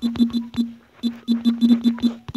ピピピピ。Thank you.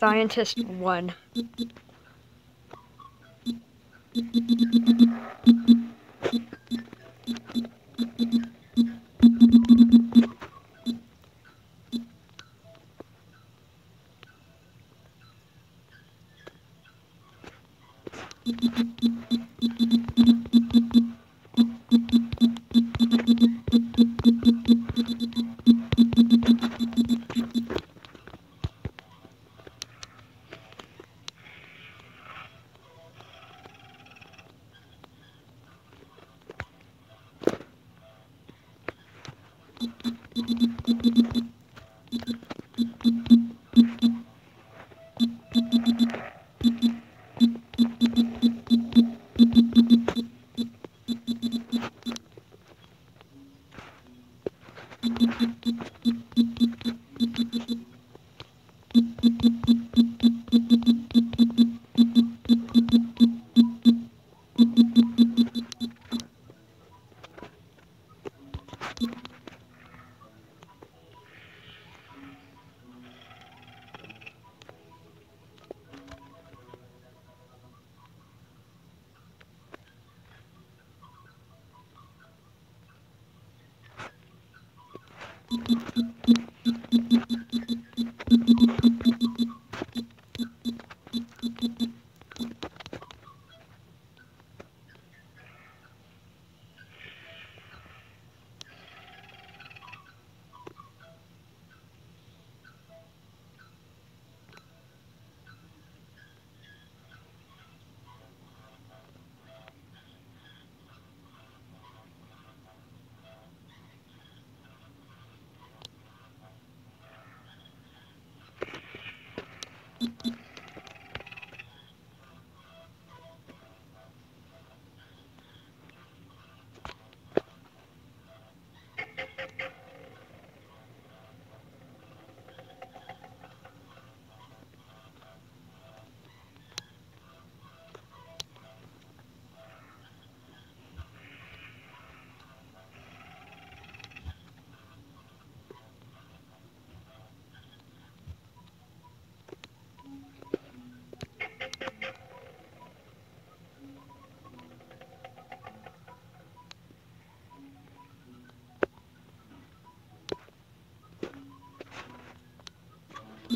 Scientist 1.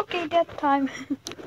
Okay, death time.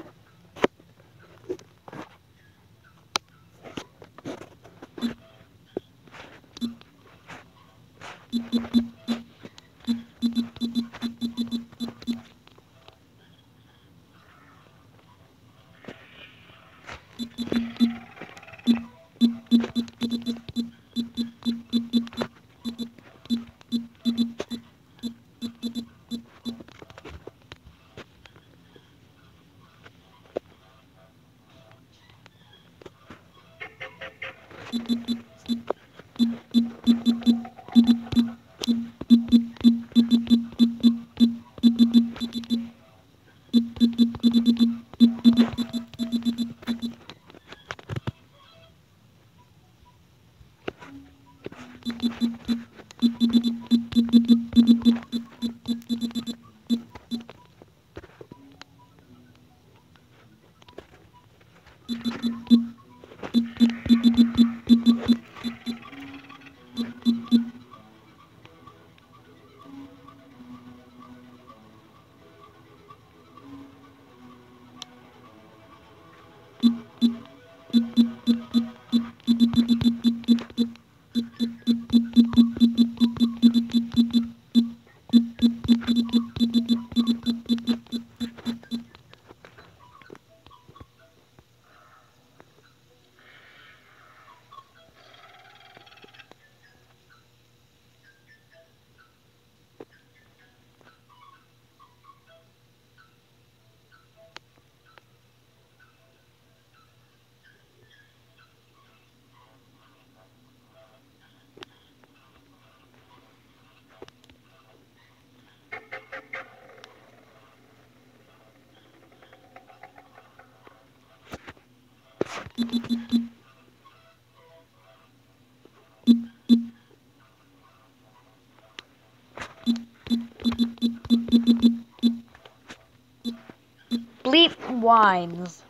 wines.